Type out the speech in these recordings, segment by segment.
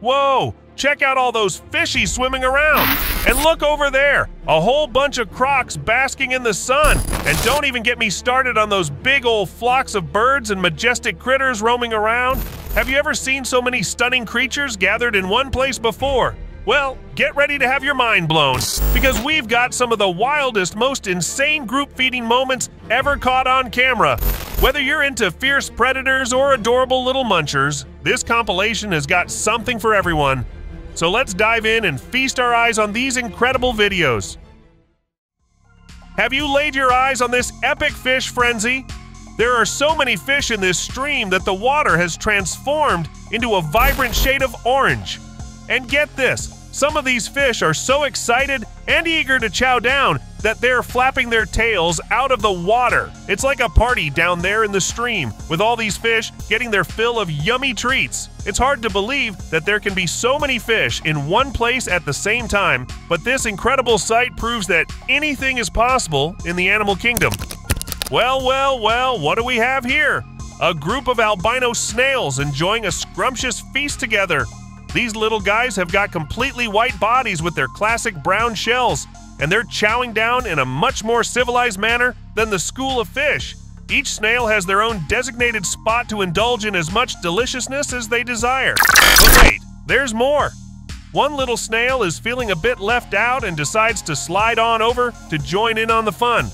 Whoa! Check out all those fishies swimming around! And look over there! A whole bunch of crocs basking in the sun! And don't even get me started on those big old flocks of birds and majestic critters roaming around! Have you ever seen so many stunning creatures gathered in one place before? Well, get ready to have your mind blown, because we've got some of the wildest, most insane group feeding moments ever caught on camera. Whether you're into fierce predators or adorable little munchers, this compilation has got something for everyone. So let's dive in and feast our eyes on these incredible videos. Have you laid your eyes on this epic fish frenzy? There are so many fish in this stream that the water has transformed into a vibrant shade of orange. And get this, some of these fish are so excited and eager to chow down that they're flapping their tails out of the water. It's like a party down there in the stream, with all these fish getting their fill of yummy treats. It's hard to believe that there can be so many fish in one place at the same time, but this incredible sight proves that anything is possible in the animal kingdom. Well, well, well, what do we have here? A group of albino snails enjoying a scrumptious feast together. These little guys have got completely white bodies with their classic brown shells, and they're chowing down in a much more civilized manner than the school of fish. Each snail has their own designated spot to indulge in as much deliciousness as they desire. But wait, there's more. One little snail is feeling a bit left out and decides to slide on over to join in on the fun.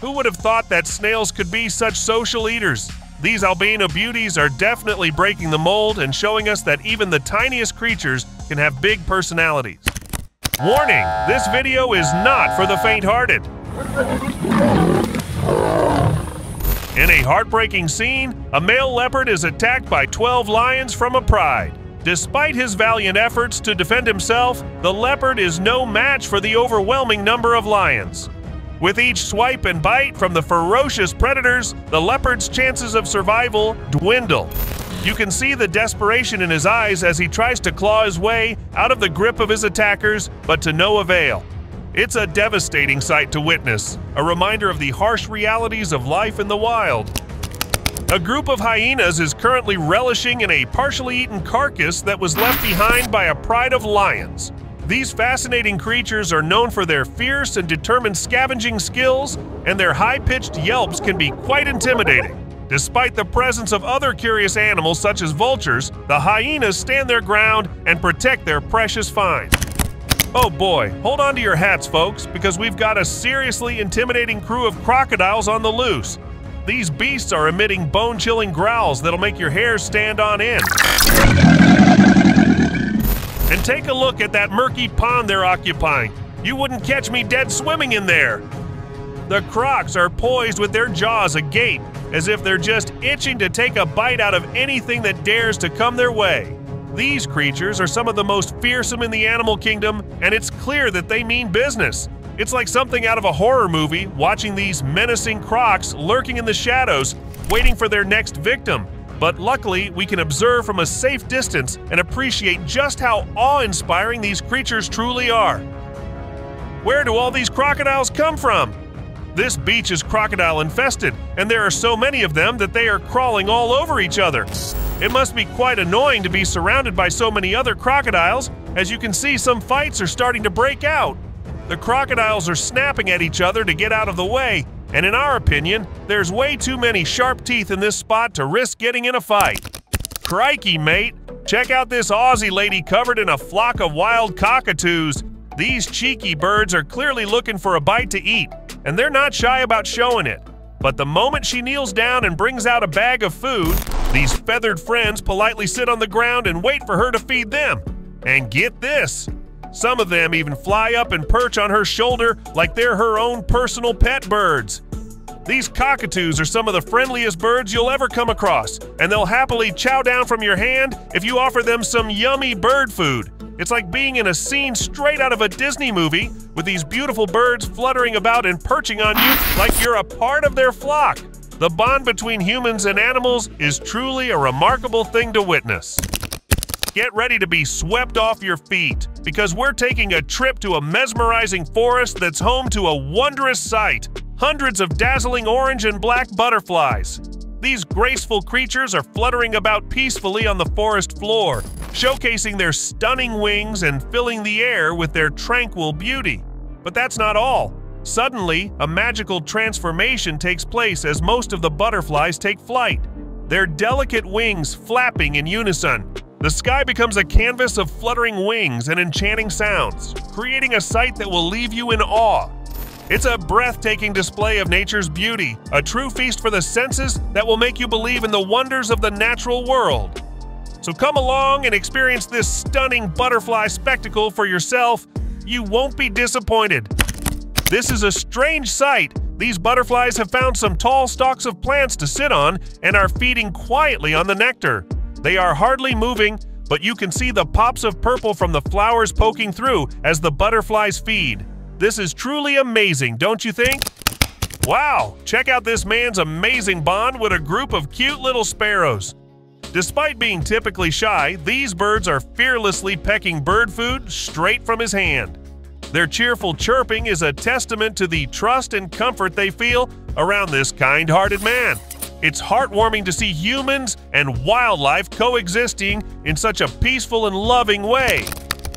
Who would have thought that snails could be such social eaters? These albino beauties are definitely breaking the mold and showing us that even the tiniest creatures can have big personalities. Warning, this video is not for the faint-hearted. In a heartbreaking scene, a male leopard is attacked by 12 lions from a pride. Despite his valiant efforts to defend himself, the leopard is no match for the overwhelming number of lions. With each swipe and bite from the ferocious predators, the leopard's chances of survival dwindle. You can see the desperation in his eyes as he tries to claw his way out of the grip of his attackers, but to no avail. It's a devastating sight to witness, a reminder of the harsh realities of life in the wild. A group of hyenas is currently relishing in a partially eaten carcass that was left behind by a pride of lions. These fascinating creatures are known for their fierce and determined scavenging skills, and their high pitched yelps can be quite intimidating. Despite the presence of other curious animals such as vultures, the hyenas stand their ground and protect their precious find. Oh boy, hold on to your hats, folks, because we've got a seriously intimidating crew of crocodiles on the loose. These beasts are emitting bone chilling growls that'll make your hair stand on end. And take a look at that murky pond they're occupying. You wouldn't catch me dead swimming in there. The crocs are poised with their jaws agape, as if they're just itching to take a bite out of anything that dares to come their way. These creatures are some of the most fearsome in the animal kingdom, and it's clear that they mean business. It's like something out of a horror movie watching these menacing crocs lurking in the shadows, waiting for their next victim. But luckily, we can observe from a safe distance and appreciate just how awe inspiring these creatures truly are. Where do all these crocodiles come from? This beach is crocodile infested, and there are so many of them that they are crawling all over each other. It must be quite annoying to be surrounded by so many other crocodiles. As you can see, some fights are starting to break out. The crocodiles are snapping at each other to get out of the way, and in our opinion, there's way too many sharp teeth in this spot to risk getting in a fight. Crikey, mate! Check out this Aussie lady covered in a flock of wild cockatoos. These cheeky birds are clearly looking for a bite to eat, and they're not shy about showing it. But the moment she kneels down and brings out a bag of food, these feathered friends politely sit on the ground and wait for her to feed them. And get this some of them even fly up and perch on her shoulder like they're her own personal pet birds. These cockatoos are some of the friendliest birds you'll ever come across, and they'll happily chow down from your hand if you offer them some yummy bird food. It's like being in a scene straight out of a Disney movie with these beautiful birds fluttering about and perching on you like you're a part of their flock. The bond between humans and animals is truly a remarkable thing to witness. Get ready to be swept off your feet because we're taking a trip to a mesmerizing forest that's home to a wondrous sight hundreds of dazzling orange and black butterflies. These graceful creatures are fluttering about peacefully on the forest floor, showcasing their stunning wings and filling the air with their tranquil beauty. But that's not all. Suddenly, a magical transformation takes place as most of the butterflies take flight, their delicate wings flapping in unison. The sky becomes a canvas of fluttering wings and enchanting sounds, creating a sight that will leave you in awe. It's a breathtaking display of nature's beauty, a true feast for the senses that will make you believe in the wonders of the natural world. So come along and experience this stunning butterfly spectacle for yourself. You won't be disappointed. This is a strange sight. These butterflies have found some tall stalks of plants to sit on and are feeding quietly on the nectar. They are hardly moving, but you can see the pops of purple from the flowers poking through as the butterflies feed. This is truly amazing, don't you think? Wow, check out this man's amazing bond with a group of cute little sparrows. Despite being typically shy, these birds are fearlessly pecking bird food straight from his hand. Their cheerful chirping is a testament to the trust and comfort they feel around this kind hearted man. It's heartwarming to see humans and wildlife coexisting in such a peaceful and loving way.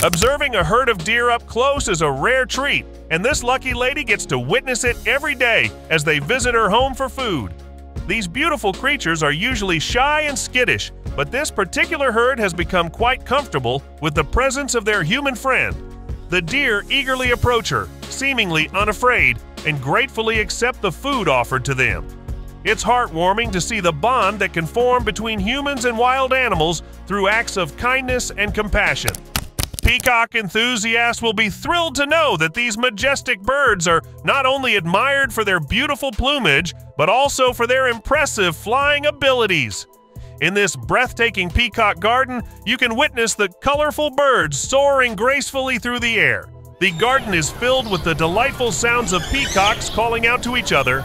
Observing a herd of deer up close is a rare treat, and this lucky lady gets to witness it every day as they visit her home for food. These beautiful creatures are usually shy and skittish, but this particular herd has become quite comfortable with the presence of their human friend. The deer eagerly approach her, seemingly unafraid, and gratefully accept the food offered to them. It's heartwarming to see the bond that can form between humans and wild animals through acts of kindness and compassion. Peacock enthusiasts will be thrilled to know that these majestic birds are not only admired for their beautiful plumage, but also for their impressive flying abilities. In this breathtaking peacock garden, you can witness the colorful birds soaring gracefully through the air. The garden is filled with the delightful sounds of peacocks calling out to each other.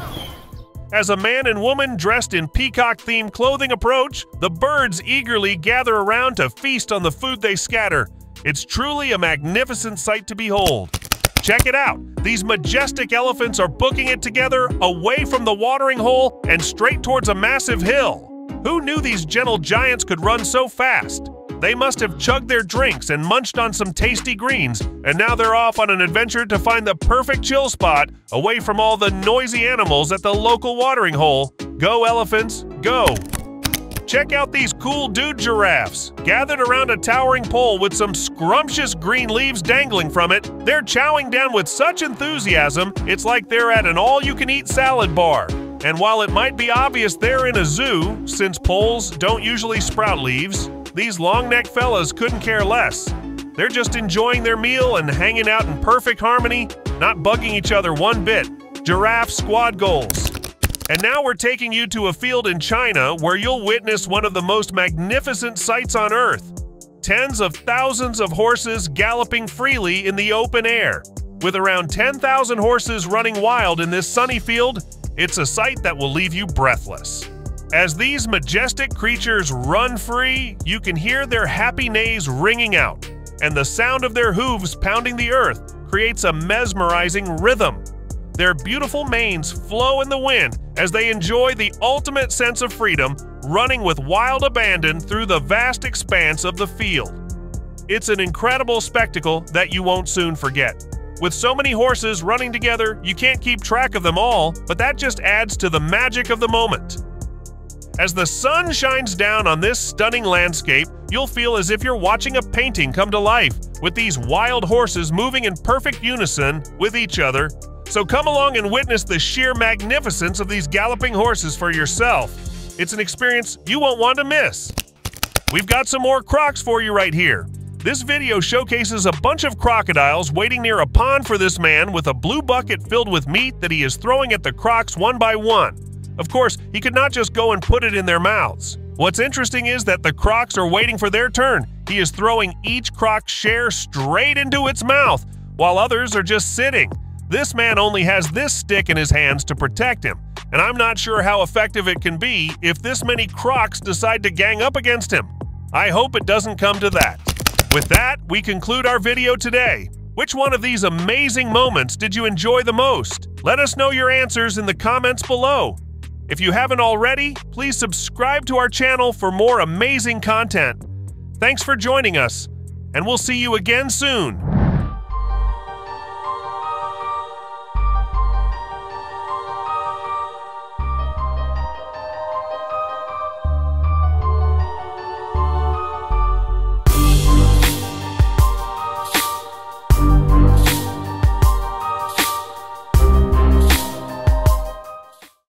As a man and woman dressed in peacock themed clothing approach, the birds eagerly gather around to feast on the food they scatter. It's truly a magnificent sight to behold. Check it out. These majestic elephants are booking it together away from the watering hole and straight towards a massive hill. Who knew these gentle giants could run so fast? They must have chugged their drinks and munched on some tasty greens, and now they're off on an adventure to find the perfect chill spot away from all the noisy animals at the local watering hole. Go, elephants, go! Check out these cool dude giraffes. Gathered around a towering pole with some scrumptious green leaves dangling from it, they're chowing down with such enthusiasm, it's like they're at an all you can eat salad bar. And while it might be obvious they're in a zoo, since poles don't usually sprout leaves, these long necked fellas couldn't care less. They're just enjoying their meal and hanging out in perfect harmony, not bugging each other one bit. Giraffe squad goals. And now we're taking you to a field in China where you'll witness one of the most magnificent sights on earth. Tens of thousands of horses galloping freely in the open air. With around 10,000 horses running wild in this sunny field, it's a sight that will leave you breathless. As these majestic creatures run free, you can hear their happy neighs ringing out, and the sound of their hooves pounding the earth creates a mesmerizing rhythm. Their beautiful manes flow in the wind as they enjoy the ultimate sense of freedom, running with wild abandon through the vast expanse of the field. It's an incredible spectacle that you won't soon forget. With so many horses running together, you can't keep track of them all, but that just adds to the magic of the moment. As the sun shines down on this stunning landscape, you'll feel as if you're watching a painting come to life, with these wild horses moving in perfect unison with each other. So come along and witness the sheer magnificence of these galloping horses for yourself. It's an experience you won't want to miss. We've got some more crocs for you right here. This video showcases a bunch of crocodiles waiting near a pond for this man with a blue bucket filled with meat that he is throwing at the crocs one by one. Of course, he could not just go and put it in their mouths. What's interesting is that the crocs are waiting for their turn. He is throwing each croc share straight into its mouth, while others are just sitting. This man only has this stick in his hands to protect him, and I'm not sure how effective it can be if this many crocs decide to gang up against him. I hope it doesn't come to that. With that, we conclude our video today. Which one of these amazing moments did you enjoy the most? Let us know your answers in the comments below. If you haven't already, please subscribe to our channel for more amazing content. Thanks for joining us, and we'll see you again soon.